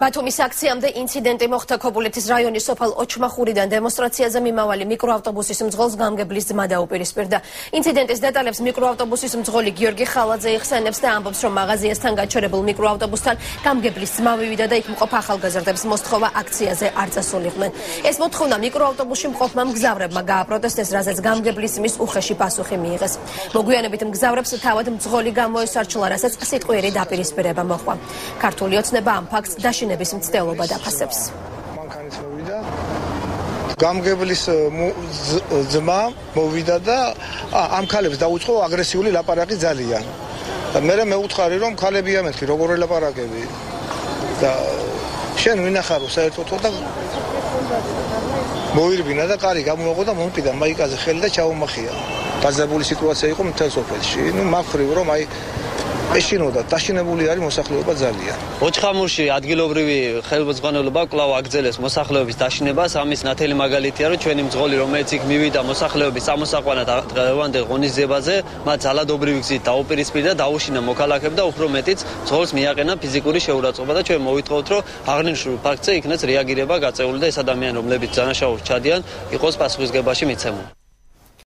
ბათუმის აქციამდე ინციდენტი მოხდა ქობულეთის რაიონის სოფელ ოჩმახურიდან დემონსტრაციაზე მიმავალი მიკროავტობუსის მძღოლს გამგებლის ძმა დაუპირისპირდა. ინციდენტის დეტალებს მიკროავტობუსის მძღოლი გიორგი ხალაძე იხსენებს და ამბობს, რომ მაღაზიასთან გაჩერებულ მიკროავტობუსთან გამგებლის ძმა მივიდა და იქ მყოფ ახალგაზრდებს მოსთხოვა აქციაზე არ წასულიყვნენ. ეს მოთხოვნა მიკროავტობუსში მყოფმა მგზავრებმა გააპროტესტეს, რაზეც გამგებლის ძმის უხეში პასუხი მიიღეს. მოგვიანებით მგზავრებს თავად მძღოლი გამოესარჩლა, რასაც სიტყვიერი დაპირისპირება მოხდა. ქართული ოცნება ამ ფაქტს დაშინ მოხსენების მცდელობა დაფასებს. მანქანით მოვიდა. გამგებლის ძმა მოვიდა და ამ ქალებს დაუწყო აგრესიული ლაპარაკი ძალიან. მე მე უთხარი რომ ქალებია მეთქი როგორ ელაპარაკები და შენ ვინახარო საერთოდ და მოირბინა და კარი გამოაყო და მომკიდა მაიკაზე ხელი და ჩაუმახია. გაზაბული სიტუაცია იყო მთელ სოფელში. ნუ მახრივ რომ აი ეშინოდა დაშინებული არის მოსახლეობა ძალიან. ოჩხამურში ადგილობრივი ხელმძღვანელობა კვლავ აგზელეს მოსახლეობის დაშინებას. ამის ნათელი მაგალითია, რომ ჩვენი მძღოლი, რომელიც იქ მივიდა მოსახლეობის სამოსაყვანად დღევანდელ ღონისძიებაზე, მათ ძალადობრივი გზით დაუპირისპირდა, დაუშინა მოქალაქეებს და უფრო მეტიც მძღოლს მიაყენა ფიზიკური შეურაცხყოფა და ჩვენ მოვითხოვთ, რომ აღნიშნულ ფაქტზე იქნეს რეაგირება გაწეული და ეს ადამიანი, რომლებიც დანაშაულს ჩადიან, იყოს პასუხისგებაში მიცემული.